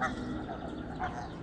Ha ha ha ha ha.